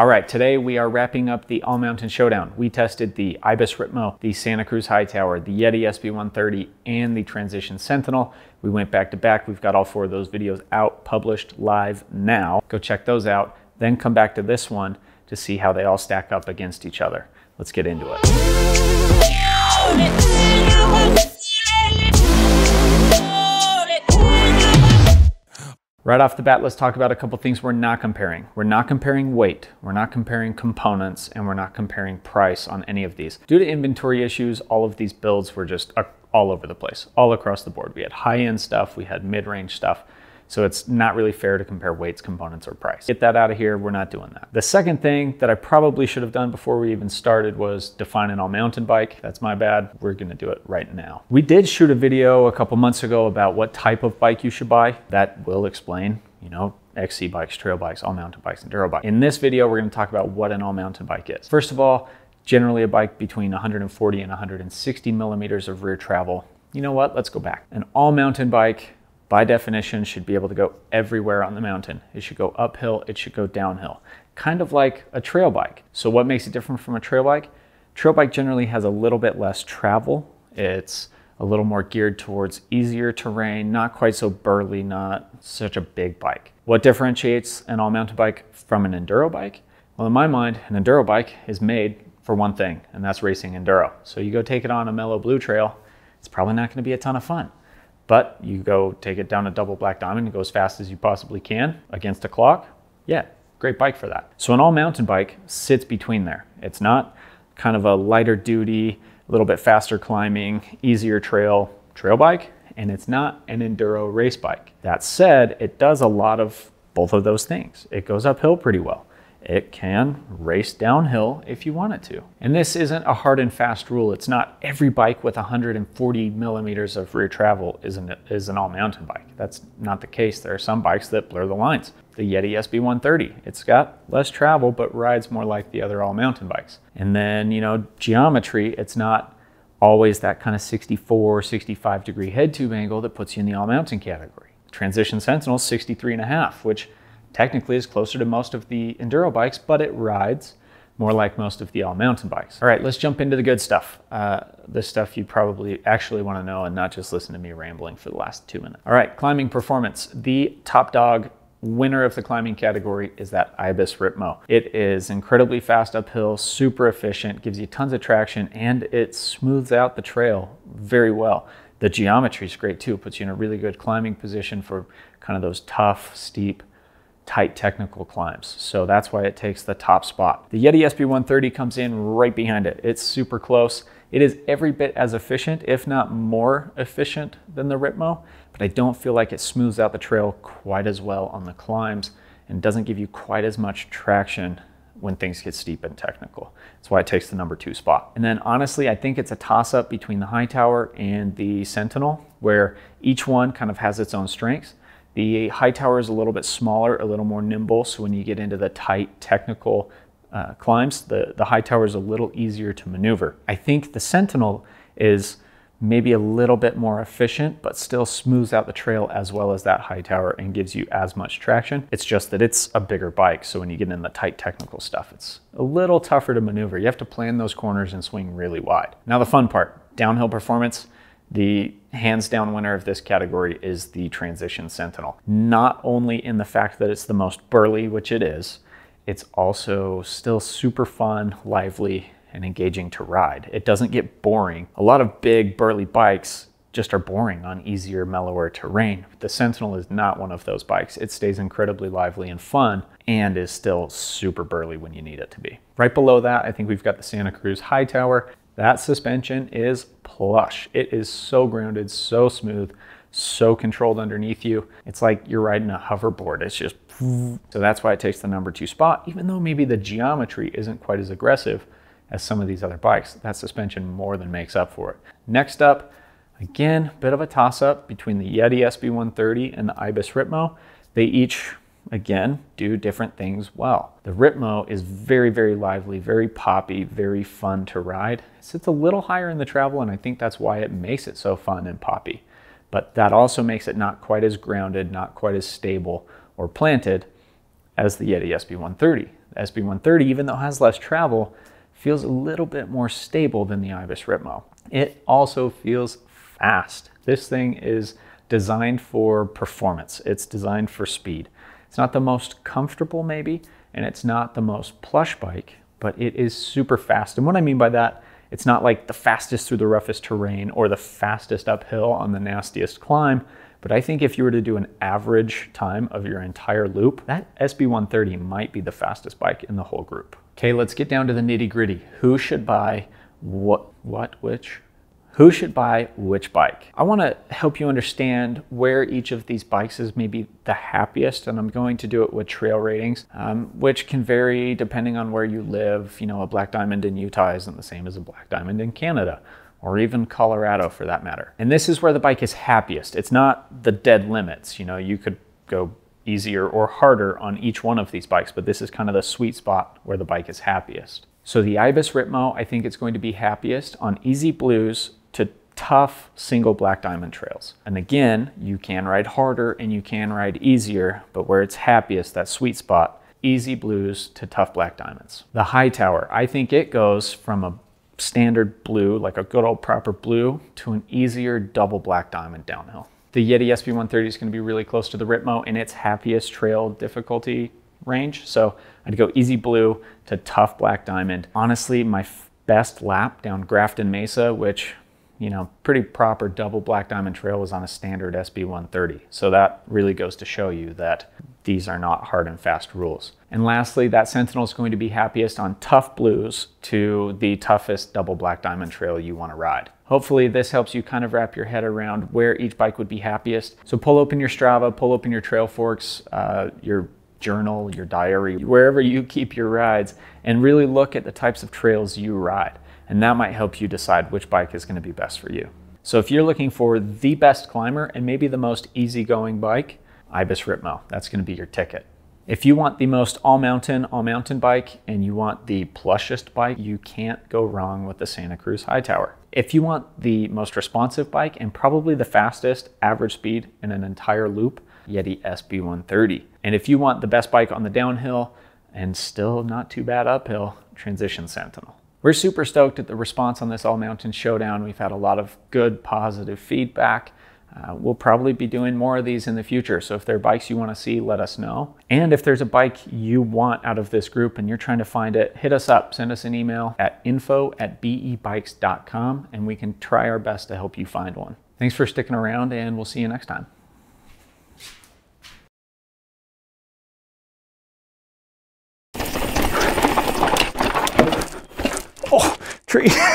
All right, today we are wrapping up the All Mountain Showdown. We tested the Ibis Ripmo, the Santa Cruz Hightower, the Yeti SB130, and the Transition Sentinel. We went back to back. We've got all four of those videos out, published live now. Go check those out. Then come back to this one to see how they all stack up against each other. Let's get into it. Right off the bat, let's talk about a couple things we're not comparing. We're not comparing weight, we're not comparing components, and we're not comparing price on any of these. Due to inventory issues, all of these builds were just uh, all over the place, all across the board. We had high-end stuff, we had mid-range stuff. So it's not really fair to compare weights, components, or price. Get that out of here, we're not doing that. The second thing that I probably should have done before we even started was define an all mountain bike. That's my bad, we're gonna do it right now. We did shoot a video a couple months ago about what type of bike you should buy. That will explain, you know, XC bikes, trail bikes, all mountain bikes, and enduro bikes. In this video, we're gonna talk about what an all mountain bike is. First of all, generally a bike between 140 and 160 millimeters of rear travel. You know what, let's go back. An all mountain bike by definition, should be able to go everywhere on the mountain. It should go uphill, it should go downhill, kind of like a trail bike. So what makes it different from a trail bike? Trail bike generally has a little bit less travel. It's a little more geared towards easier terrain, not quite so burly, not such a big bike. What differentiates an all mountain bike from an enduro bike? Well, in my mind, an enduro bike is made for one thing, and that's racing enduro. So you go take it on a mellow blue trail, it's probably not gonna be a ton of fun. But you go take it down a double black diamond and go as fast as you possibly can against a clock. Yeah, great bike for that. So an all mountain bike sits between there. It's not kind of a lighter duty, a little bit faster climbing, easier trail trail bike, and it's not an enduro race bike. That said, it does a lot of both of those things. It goes uphill pretty well it can race downhill if you want it to. And this isn't a hard and fast rule. It's not every bike with 140 millimeters of rear travel is an, is an all mountain bike. That's not the case. There are some bikes that blur the lines. The Yeti SB130, it's got less travel, but rides more like the other all mountain bikes. And then, you know, geometry, it's not always that kind of 64, 65 degree head tube angle that puts you in the all mountain category. Transition Sentinel 63 and a half, which technically is closer to most of the enduro bikes, but it rides more like most of the all mountain bikes. All right, let's jump into the good stuff. Uh, the stuff you probably actually want to know and not just listen to me rambling for the last two minutes. All right, climbing performance. The top dog winner of the climbing category is that Ibis Ripmo. It is incredibly fast uphill, super efficient, gives you tons of traction, and it smooths out the trail very well. The geometry is great too. Puts you in a really good climbing position for kind of those tough, steep tight technical climbs. So that's why it takes the top spot. The Yeti SB130 comes in right behind it. It's super close. It is every bit as efficient, if not more efficient than the Ripmo, but I don't feel like it smooths out the trail quite as well on the climbs and doesn't give you quite as much traction when things get steep and technical. That's why it takes the number two spot. And then honestly, I think it's a toss up between the Hightower and the Sentinel, where each one kind of has its own strengths. The Hightower is a little bit smaller, a little more nimble, so when you get into the tight technical uh, climbs, the, the Hightower is a little easier to maneuver. I think the Sentinel is maybe a little bit more efficient, but still smooths out the trail as well as that Hightower and gives you as much traction. It's just that it's a bigger bike, so when you get in the tight technical stuff, it's a little tougher to maneuver. You have to plan those corners and swing really wide. Now the fun part, downhill performance. The hands down winner of this category is the Transition Sentinel. Not only in the fact that it's the most burly, which it is, it's also still super fun, lively, and engaging to ride. It doesn't get boring. A lot of big burly bikes just are boring on easier, mellower terrain. The Sentinel is not one of those bikes. It stays incredibly lively and fun and is still super burly when you need it to be. Right below that, I think we've got the Santa Cruz Hightower. That suspension is plush. It is so grounded, so smooth, so controlled underneath you. It's like you're riding a hoverboard. It's just, so that's why it takes the number two spot, even though maybe the geometry isn't quite as aggressive as some of these other bikes. That suspension more than makes up for it. Next up, again, bit of a toss up between the Yeti SB130 and the Ibis Ripmo. They each again, do different things well. The Ripmo is very, very lively, very poppy, very fun to ride. It sits a little higher in the travel, and I think that's why it makes it so fun and poppy. But that also makes it not quite as grounded, not quite as stable or planted as the Yeti SB130. The SB130, even though it has less travel, feels a little bit more stable than the Ibis Ripmo. It also feels fast. This thing is designed for performance. It's designed for speed. It's not the most comfortable maybe, and it's not the most plush bike, but it is super fast. And what I mean by that, it's not like the fastest through the roughest terrain or the fastest uphill on the nastiest climb, but I think if you were to do an average time of your entire loop, that SB130 might be the fastest bike in the whole group. Okay, let's get down to the nitty gritty. Who should buy what, what, which? Who should buy which bike? I wanna help you understand where each of these bikes is maybe the happiest, and I'm going to do it with trail ratings, um, which can vary depending on where you live. You know, a Black Diamond in Utah isn't the same as a Black Diamond in Canada or even Colorado for that matter. And this is where the bike is happiest. It's not the dead limits. You know, you could go easier or harder on each one of these bikes, but this is kind of the sweet spot where the bike is happiest. So the Ibis Ripmo, I think it's going to be happiest on easy blues to tough single black diamond trails. And again, you can ride harder and you can ride easier, but where it's happiest, that sweet spot, easy blues to tough black diamonds. The Hightower, I think it goes from a standard blue, like a good old proper blue, to an easier double black diamond downhill. The Yeti SB130 is to be really close to the Ripmo in its happiest trail difficulty range. So I'd go easy blue to tough black diamond. Honestly, my best lap down Grafton Mesa, which you know, pretty proper double black diamond trail was on a standard SB130. So that really goes to show you that these are not hard and fast rules. And lastly, that Sentinel is going to be happiest on tough blues to the toughest double black diamond trail you want to ride. Hopefully this helps you kind of wrap your head around where each bike would be happiest. So pull open your Strava, pull open your Trailforks, uh, your journal, your diary, wherever you keep your rides, and really look at the types of trails you ride and that might help you decide which bike is going to be best for you. So if you're looking for the best climber and maybe the most easygoing bike, Ibis Ripmo, that's going to be your ticket. If you want the most all mountain, all mountain bike and you want the plushest bike, you can't go wrong with the Santa Cruz Hightower. If you want the most responsive bike and probably the fastest average speed in an entire loop, Yeti SB130. And if you want the best bike on the downhill and still not too bad uphill, Transition Sentinel. We're super stoked at the response on this All Mountain Showdown. We've had a lot of good, positive feedback. Uh, we'll probably be doing more of these in the future. So if there are bikes you want to see, let us know. And if there's a bike you want out of this group and you're trying to find it, hit us up. Send us an email at info at bebikes.com and we can try our best to help you find one. Thanks for sticking around and we'll see you next time. Tree.